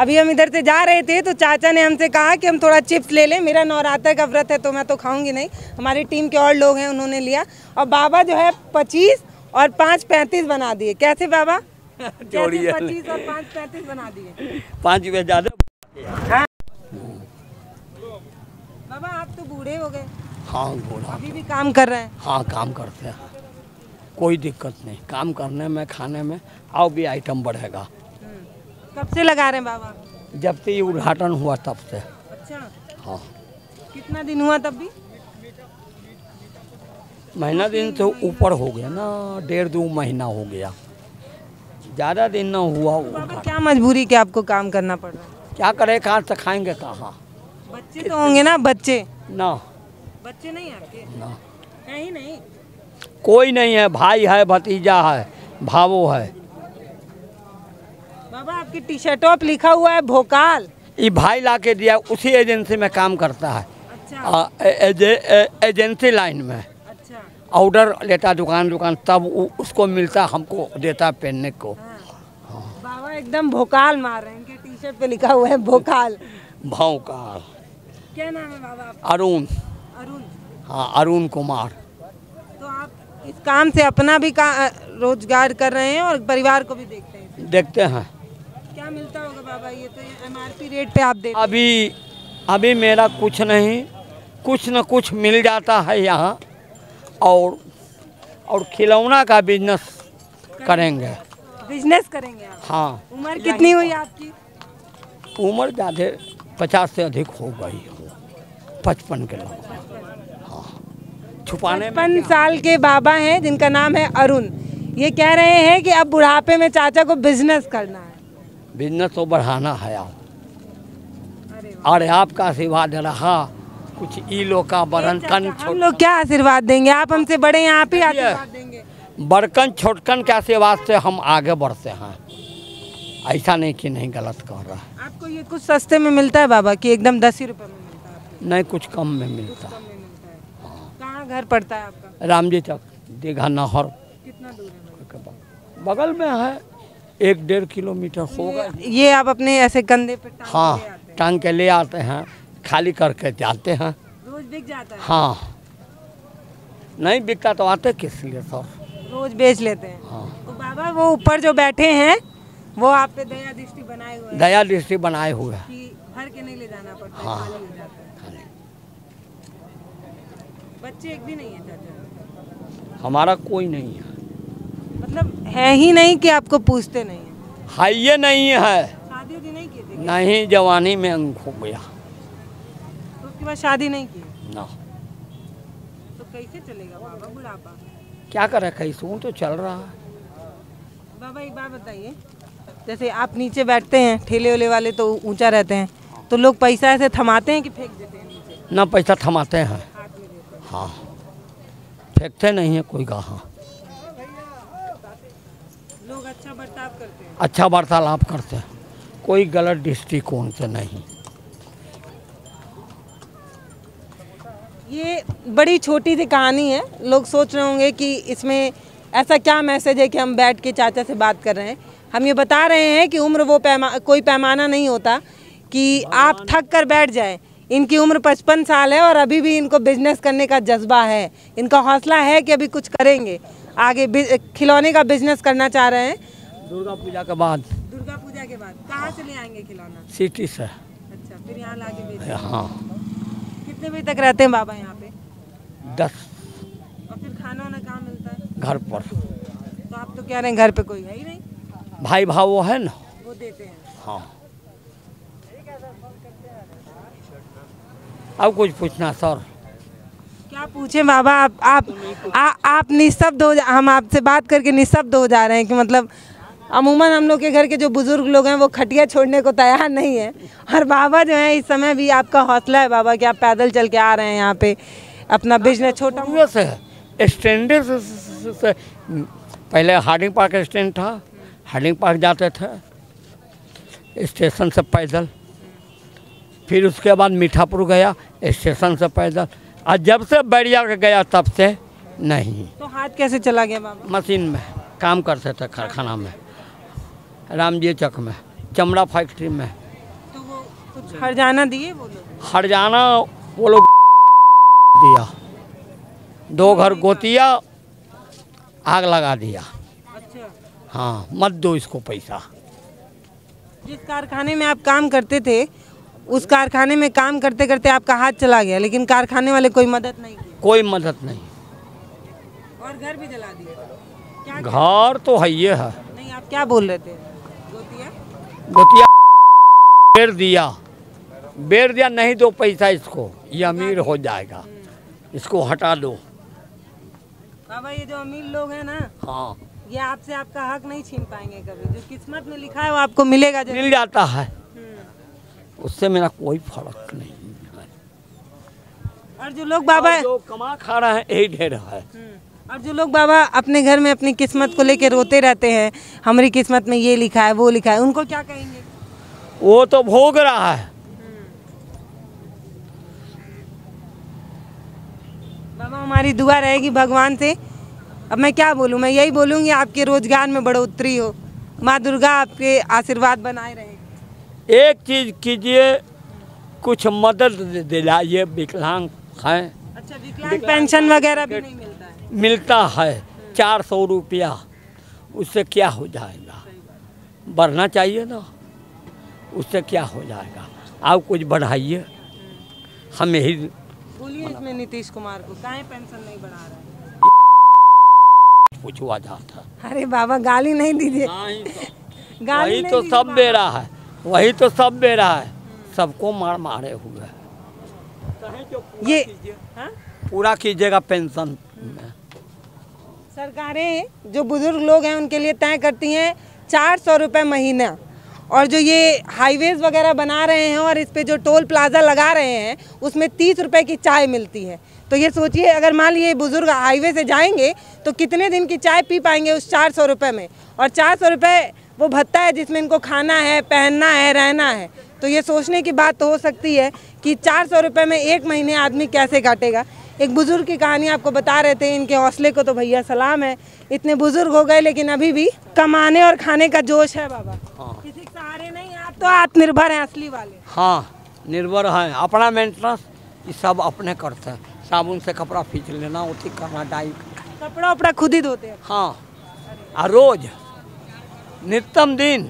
अभी हम इधर से जा रहे थे तो चाचा ने हमसे कहा कि हम थोड़ा चिप्स ले लें। मेरा नवरात्र का व्रत है तो मैं तो खाऊँगी नहीं। हमारी टीम के और लोग हैं उन्होंने लिया। और बाबा जो है पच्चीस और पाँच पैंतीस बना दिए। कैसे बाबा। पच्चीस और पाँच पैंतीस बना दिए? पाँच रुपये ज़्यादा। बाबा आप तो बूढ़े हो गए। हाँ बोला अभी भी काम कर रहे हैं। हाँ काम करते हैं। कोई दिक्कत नहीं। काम करने में खाने में और भी आइटम बढ़ेगा। कब से लगा रहे हैं बाबा? जब से ये उद्घाटन हुआ तब से। अच्छा। हाँ। कितना दिन हुआ तब भी? महीना दिन से ऊपर हो गया ना डेढ़ दो महीना हो गया। ज़्यादा दिन ना हुआ बाबा क्या मजबूरी के आपको काम करना पड़ रहा है? क्या करें कहाँ से खाएँगे कहाँ? बच्चे तो होंगे ना बच्चे। ना। बच्चे नहीं आपके ना। नहीं। कोई नहीं है भाई है भतीजा है भावो है। बाबा आपकी टी शर्टों पे लिखा हुआ है भोकाल। ये भाई ला के दिया उसी एजेंसी में काम करता है। अच्छा। आ, एजे- ए- एजेंसी लाइन में। अच्छा। ऑर्डर लेता दुकान दुकान तब उ- उसको मिलता हमको देता पहनने को। हाँ। बाबा एकदम भोकाल मार रहे हैं इनके टी शर्ट पे लिखा हुआ है भोकाल। का क्या नाम है बाबा अरुण। अरुण। हाँ अरुण कुमार। तो आप इस काम से अपना भी का रोज़गार कर रहे हैं और परिवार को भी देखते हैं? देखते हैं। क्या मिलता होगा बाबा? ये तो एमआरपी रेट पे आप देते अभी अभी मेरा कुछ नहीं कुछ न कुछ मिल जाता है यहाँ और और खिलौना का बिज़नेस करेंगे। बिज़नेस करेंगे आप? हाँ। उम्र कितनी हुई आपकी? उम्र ज़्यादा पचास से अधिक हो गई हो। पचपन के लगभग। हाँ। छुपाने पचपन साल के बाबा हैं जिनका नाम है अरुण। ये कह रहे हैं कि अब बुढ़ापे में चाचा को बिज़नेस करना है। बिज़नेस तो बढ़ाना है आप अरे और आपका आशीर्वाद रहा कुछ ई लोग का बरन तन हम लोग क्या आशीर्वाद देंगे? आप हमसे बड़े हैं आप ही आशीर्वाद देंगे। बड़कन छोटकन के आशीर्वाद से हम आगे बढ़ते हैं। ऐसा नहीं कि नहीं गलत कह रहा। है आपको ये कुछ सस्ते में मिलता है बाबा कि एकदम दस ही रुपए में मिलता है नहीं कुछ कम में मिलता। मिलता है। कहाँ घर पड़ता है आपका? राम जी तक दीघा नहर। कितना दूर है बगल में है। एक डेढ़ किलोमीटर होगा। ये- आप अपने ऐसे कंधे पे टांग हाँ टांग के ले आते हैं खाली करके जाते हैं। रोज बिक जाता है? हाँ। नहीं बिकता तो आते किस लिए सर? रोज बेच लेते हैं। हाँ। तो बाबा वो ऊपर जो बैठे हैं वो आप पे दया दृष्टि बनाए हुए दया दृष्टि बनाए हुए हैं। कि भर के नहीं ले जाना पड़ता है, हाँ। खाली हो जाता है। बच्चे एक भी नहीं है चाचा। हमारा कोई नहीं है। मतलब है ही नहीं कि आपको पूछते नहीं है। है ये नहीं है। शादी नहीं की थी नहीं जवानी में अंग हो गया। तो उसके बाद शादी नहीं की? ना। तो कैसे चलेगा बाबा बुढ़ापा? क्या करे कैसू तो चल रहा है। बाबा एक बात बताइए। जैसे आप नीचे बैठते हैं ठेले वेले वाले तो ऊँचा रहते हैं तो लोग पैसा ऐसे थमाते हैं कि फेंक देते हैं नीचे? ना पैसा थमाते हैं। हैं। हाँ। फेंकते नहीं है कोई गाहा। लोग अच्छा बर्ताव करते हैं। अच्छा वार्तालाप करते हैं। कोई गलत दृष्टिकोण से नहीं। ये बड़ी छोटी सी कहानी है। लोग सोच रहे होंगे कि इसमें ऐसा क्या मैसेज है कि हम बैठ के चाचा से बात कर रहे हैं। हम ये बता रहे हैं कि उम्र वो पैमा कोई पैमाना नहीं होता कि आप थक कर बैठ जाएँ। इनकी उम्र पचपन साल है और अभी भी इनको बिज़नेस करने का जज्बा है। इनका हौसला है कि अभी कुछ करेंगे। आगे खिलौने का बिज़नेस करना चाह रहे हैं। दुर्गा पूजा के बाद। दुर्गा पूजा के बाद। कहाँ से ले आएँगे खिलौना? सिटी से। अच्छा फिर यहाँ लाके हाँ। कितने बजे तक रहते हैं बाबा यहाँ पे? दस। और फिर खाना वाना कहाँ मिलता है? घर पर। तो आप तो कह रहे हैं घर पे कोई है ही नहीं। भाई भाव वो है ना? वो देते हैं। हाँ। अब कुछ पूछना सर। क्या पूछे बाबा आप आप आ, आप निस्तब्ध हो जा हम आपसे बात करके निःशब्द हो जा रहे हैं कि मतलब अमूमन हम लोग के घर के जो बुज़ुर्ग लोग हैं वो खटिया छोड़ने को तैयार नहीं है। और बाबा जो है इस समय भी आपका हौसला है बाबा कि आप पैदल चल के आ रहे हैं यहाँ पे अपना बिज़नेस छोटा शुरू से है। स्टैंड से, से, से पहले हार्डिंग पार्क स्टैंड था हार्डिंग पार्क जाते थे स्टेशन से पैदल। फिर उसके बाद मीठापुर गया स्टेशन से पैदल। और जब से बैरिया के गया तब से नहीं। तो हाथ कैसे चला गया बाबा? मशीन में काम करते थे कारखाना में रामजी चक में चमड़ा फैक्ट्री में। तो वो कुछ हरजाना दिए वो लोग? हरजाना वो लोग दिया दो घर गोतिया आग लगा दिया। अच्छा। हाँ मत दो इसको पैसा। जिस कारखाने में आप काम करते थे उस कारखाने में काम करते करते आपका हाथ चला गया लेकिन कारखाने वाले कोई मदद नहीं कोई मदद नहीं। और घर भी जला दिए क्या घर तो है ये है। नहीं आप क्या बोल रहे थे? गोतिया? गोतिया बेर दिया। बेर दिया नहीं दो पैसा इसको। ये अमीर हो जाएगा। इसको हटा दो। बाबा ये जो अमीर लोग हैं ना हाँ। ये आपसे आपका हक नहीं छीन पाएँगे कभी। जो किस्मत में लिखा है वो आपको मिलेगा मिल जाता है। हम्म। उससे मेरा कोई फ़र्क नहीं है। और जो लोग बाबा जो कमा खा रहे हैं यही ढेर है। हम्म। और जो लोग बाबा अपने घर में अपनी किस्मत को लेकर रोते रहते हैं हमारी किस्मत में ये लिखा है वो लिखा है उनको क्या कहेंगे? वो तो भोग रहा है। बाबा हमारी दुआ रहेगी भगवान से। अब मैं क्या बोलूँ? मैं यही बोलूँगी आपके रोज़गार में बढ़ोतरी हो। माँ दुर्गा आपके आशीर्वाद बनाए रहे एक चीज़ कीजिए कुछ मदद दिलाइए विकलांग हैं। अच्छा विकलांग पेंशन वगैरह भी नहीं मिलता है? मिलता है चार सौ रुपया उससे क्या हो जाएगा? बढ़ना चाहिए ना उससे क्या हो जाएगा? आप कुछ बढ़ाइए। हम यही बोलिए इसमें नीतीश कुमार को काहे पेंशन नहीं बढ़ा रहा है? पूछवा जाता। अरे बाबा गाली नहीं दीजिए। गाली नहीं तो सब रहा है। वही तो सब दे रहा है। सबको मार मारे हुए हैं। ये हाँ? पूरा कीजिएगा पेंशन में। सरकारें जो बुज़ुर्ग लोग हैं उनके लिए तय करती हैं चार सौ रुपये महीना। और जो ये हाईवेज वगैरह बना रहे हैं और इस पे जो टोल प्लाजा लगा रहे हैं उसमें तीस रुपए की चाय मिलती है। तो ये सोचिए अगर मान लीजिए बुज़ुर्ग हाईवे से जाएँगे तो कितने दिन की चाय पी पाएँगे उस चार सौ रुपये में? और चार सौ रुपये वो भत्ता है जिसमें इनको खाना है पहनना है रहना है। तो ये सोचने की बात तो हो सकती है कि चार सौ रुपये में एक महीने आदमी कैसे काटेगा? एक बुज़ुर्ग की कहानी आपको बता रहे थे इनके हौसले को तो भैया सलाम है। इतने बुज़ुर्ग हो गए लेकिन अभी भी कमाने और खाने का जोश है बाबा। हाँ। किसी के सहारे नहीं आप तो आत्मनिर्भर हैं असली वाले। हाँ निर्भर है। अपना मेंटेनेंस ये सब अपने करते हैं। साबुन से कपड़ा खींच लेना उठी करना डाई कपड़ा उपड़ा खुद ही धोते हैं। हाँ। रोज। नित्यम दिन।